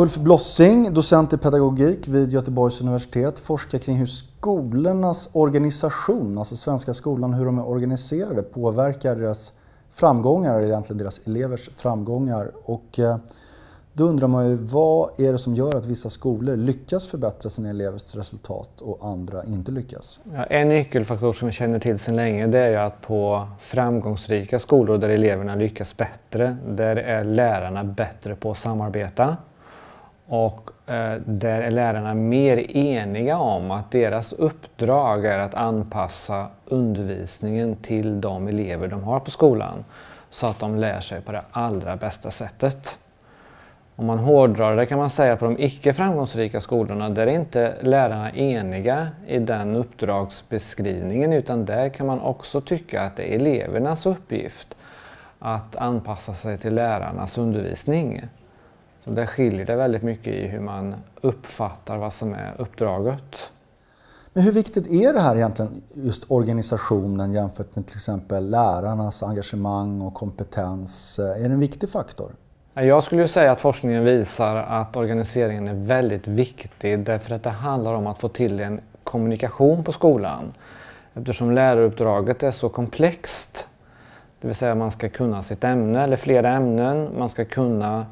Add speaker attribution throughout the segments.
Speaker 1: Ulf Blossing, docent i pedagogik vid Göteborgs universitet, forskar kring hur skolornas organisation, alltså svenska skolan, hur de är organiserade påverkar deras framgångar, eller egentligen deras elevers framgångar. Och eh, då undrar man ju vad är det som gör att vissa skolor lyckas förbättra sina elevers resultat och andra inte lyckas?
Speaker 2: Ja, en nyckelfaktor som vi känner till sedan länge det är ju att på framgångsrika skolor där eleverna lyckas bättre, där är lärarna bättre på att samarbeta. Och eh, där är lärarna mer eniga om att deras uppdrag är att anpassa undervisningen till de elever de har på skolan så att de lär sig på det allra bästa sättet. Om man hårdrar det kan man säga att på de icke framgångsrika skolorna där är inte lärarna eniga i den uppdragsbeskrivningen utan där kan man också tycka att det är elevernas uppgift att anpassa sig till lärarnas undervisning. Så där skiljer det väldigt mycket i hur man uppfattar vad som är uppdraget.
Speaker 1: Men hur viktigt är det här egentligen, just organisationen jämfört med till exempel lärarnas engagemang och kompetens? Är det en viktig faktor?
Speaker 2: Jag skulle säga att forskningen visar att organiseringen är väldigt viktig därför att det handlar om att få till en kommunikation på skolan. Eftersom läraruppdraget är så komplext. Det vill säga man ska kunna sitt ämne eller flera ämnen. Man ska kunna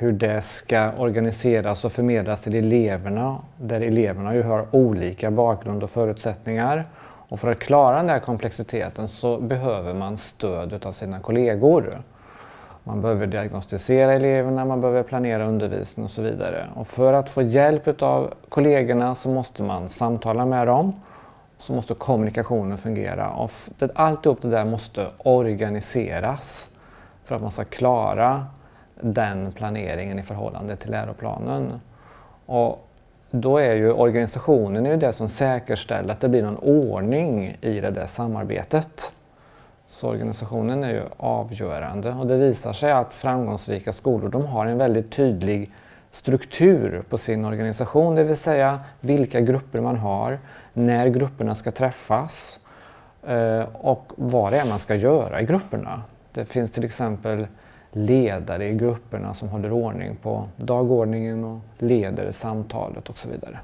Speaker 2: hur det ska organiseras och förmedlas till eleverna. Där eleverna ju har olika bakgrund och förutsättningar. Och för att klara den här komplexiteten så behöver man stöd av sina kollegor. Man behöver diagnostisera eleverna, man behöver planera undervisning och så vidare. Och för att få hjälp av kollegorna så måste man samtala med dem. Så måste kommunikationen fungera. Och alltihop det där måste organiseras för att man ska klara den planeringen i förhållande till läroplanen. Och då är ju organisationen är det som säkerställer att det blir någon ordning i det där samarbetet. Så organisationen är ju avgörande och det visar sig att framgångsrika skolor de har en väldigt tydlig struktur på sin organisation, det vill säga vilka grupper man har, när grupperna ska träffas eh, och vad det är man ska göra i grupperna. Det finns till exempel ledare i grupperna som håller ordning på dagordningen och leder samtalet och så vidare.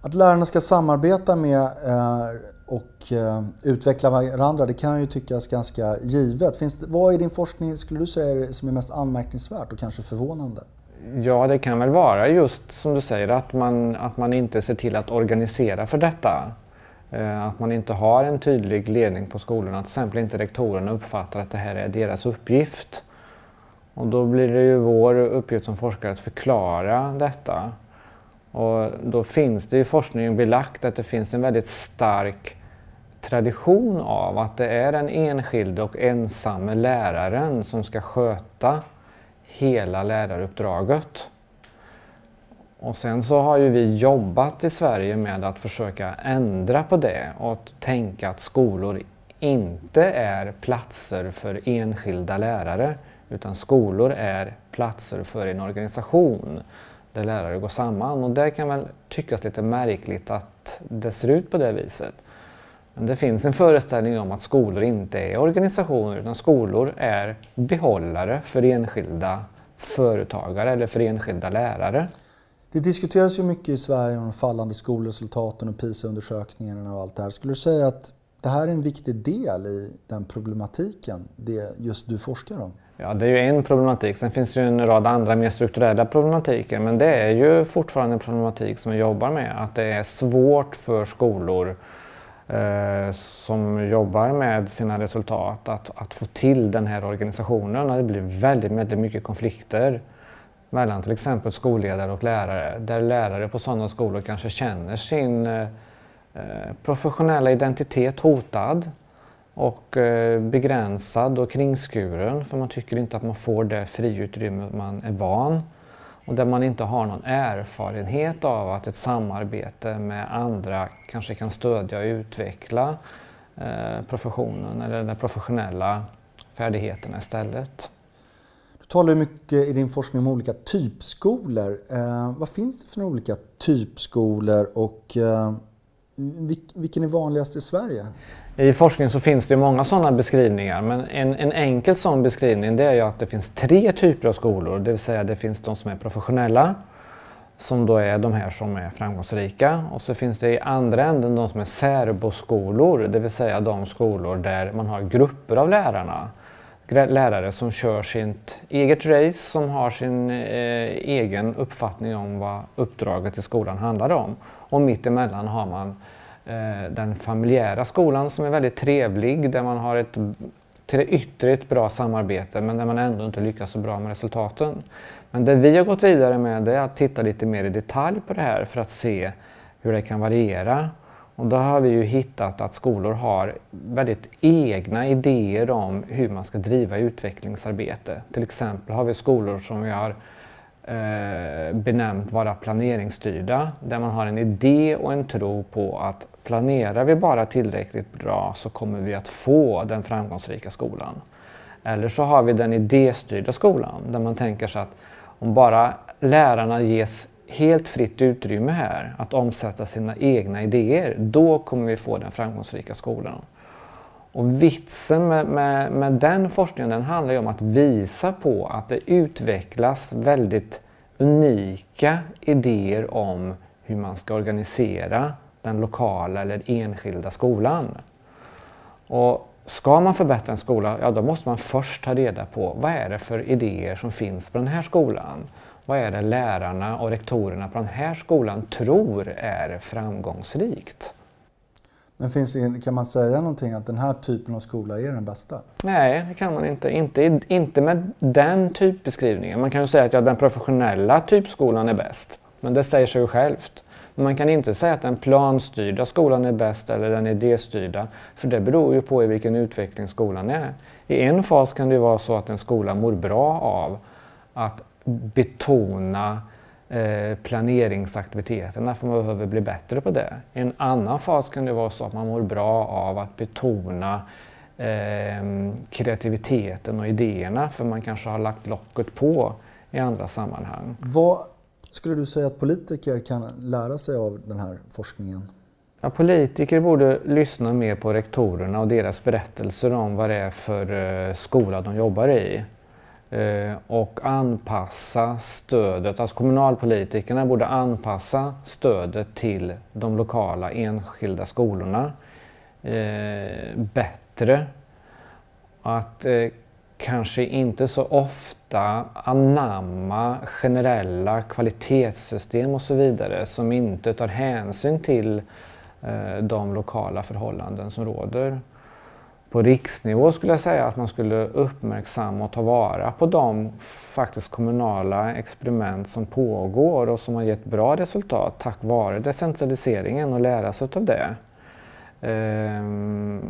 Speaker 1: Att lärarna ska samarbeta med eh, och eh, utveckla varandra, det kan ju tyckas ganska givet. Finns det, vad i din forskning skulle du säga som är mest anmärkningsvärt och kanske förvånande?
Speaker 2: Ja, det kan väl vara just som du säger att man, att man inte ser till att organisera för detta. Eh, att man inte har en tydlig ledning på skolorna, att till exempel inte rektorerna uppfattar att det här är deras uppgift. Och då blir det ju vår uppgift som forskare att förklara detta. Och då finns det i forskningen belagt att det finns en väldigt stark tradition av att det är den enskilde och ensamme läraren som ska sköta hela läraruppdraget. Och sen så har ju vi jobbat i Sverige med att försöka ändra på det och tänka att skolor inte är platser för enskilda lärare utan skolor är platser för en organisation där lärare går samman. Och det kan väl tyckas lite märkligt att det ser ut på det viset. Men det finns en föreställning om att skolor inte är organisationer utan skolor är behållare för enskilda företagare eller för enskilda lärare.
Speaker 1: Det diskuteras ju mycket i Sverige om de fallande skolresultaten och PISA-undersökningarna och allt det här. Skulle du säga att det här är en viktig del i den problematiken, det just du forskar om?
Speaker 2: Ja, det är ju en problematik. Sen finns det ju en rad andra mer strukturella problematiker. Men det är ju fortfarande en problematik som vi jobbar med. Att det är svårt för skolor eh, som jobbar med sina resultat att, att få till den här organisationen. Det blir väldigt, väldigt mycket konflikter mellan till exempel skolledare och lärare. Där lärare på sådana skolor kanske känner sin eh, Eh, professionella identitet hotad och eh, begränsad och kringskuren för man tycker inte att man får det friutrymme man är van och där man inte har någon erfarenhet av att ett samarbete med andra kanske kan stödja och utveckla eh, professionen eller de professionella färdigheterna istället.
Speaker 1: Du talar mycket i din forskning om olika typskolor. Vad finns det för olika typskolor och vilken är vanligast i Sverige?
Speaker 2: I forskningen så finns det många sådana beskrivningar men en, en enkel sån beskrivning det är ju att det finns tre typer av skolor. Det vill säga det finns de som är professionella som då är de här som är framgångsrika. Och så finns det i andra änden de som är särboskolor, det vill säga de skolor där man har grupper av lärarna. Lärare som kör sitt eget race, som har sin eh, egen uppfattning om vad uppdraget i skolan handlar om. Och mittemellan har man eh, den familjära skolan som är väldigt trevlig, där man har ett till det yttre ett bra samarbete men där man ändå inte lyckas så bra med resultaten. Men det vi har gått vidare med är att titta lite mer i detalj på det här för att se hur det kan variera. Och då har vi ju hittat att skolor har väldigt egna idéer om hur man ska driva utvecklingsarbete. Till exempel har vi skolor som vi har eh, benämnt vara planeringsstyrda, där man har en idé och en tro på att planerar vi bara tillräckligt bra så kommer vi att få den framgångsrika skolan. Eller så har vi den idéstyrda skolan där man tänker sig att om bara lärarna ges helt fritt utrymme här att omsätta sina egna idéer, då kommer vi få den framgångsrika skolan. Och vitsen med, med, med den forskningen den handlar ju om att visa på att det utvecklas väldigt unika idéer om hur man ska organisera den lokala eller enskilda skolan. Och ska man förbättra en skola, ja då måste man först ta reda på vad är det för idéer som finns på den här skolan? Vad är det lärarna och rektorerna på den här skolan tror är framgångsrikt?
Speaker 1: Men finns kan man säga någonting att den här typen av skola är den bästa?
Speaker 2: Nej, det kan man inte. Inte, inte med den typbeskrivningen. Man kan ju säga att ja, den professionella typskolan är bäst. Men det säger sig ju självt. Men man kan inte säga att den planstyrda skolan är bäst eller den idéstyrda, för det beror ju på i vilken utveckling skolan är. I en fas kan det vara så att en skola mår bra av att betona eh, planeringsaktiviteterna för man behöver bli bättre på det. I en annan fas kan det vara så att man mår bra av att betona eh, kreativiteten och idéerna för man kanske har lagt locket på i andra sammanhang.
Speaker 1: Vad skulle du säga att politiker kan lära sig av den här forskningen?
Speaker 2: Ja, politiker borde lyssna mer på rektorerna och deras berättelser om vad det är för eh, skola de jobbar i. Eh, och anpassa stödet, alltså kommunalpolitikerna borde anpassa stödet till de lokala enskilda skolorna eh, bättre. Att eh, kanske inte så ofta anamma generella kvalitetssystem och så vidare som inte tar hänsyn till eh, de lokala förhållanden som råder. På riksnivå skulle jag säga att man skulle uppmärksamma och ta vara på de faktiskt kommunala experiment som pågår och som har gett bra resultat tack vare decentraliseringen och lära sig av det. Ehm,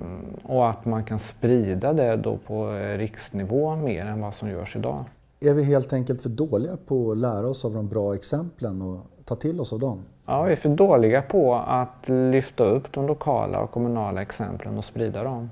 Speaker 2: och att man kan sprida det då på riksnivå mer än vad som görs idag.
Speaker 1: Är vi helt enkelt för dåliga på att lära oss av de bra exemplen och ta till oss av dem?
Speaker 2: Ja, vi är för dåliga på att lyfta upp de lokala och kommunala exemplen och sprida dem.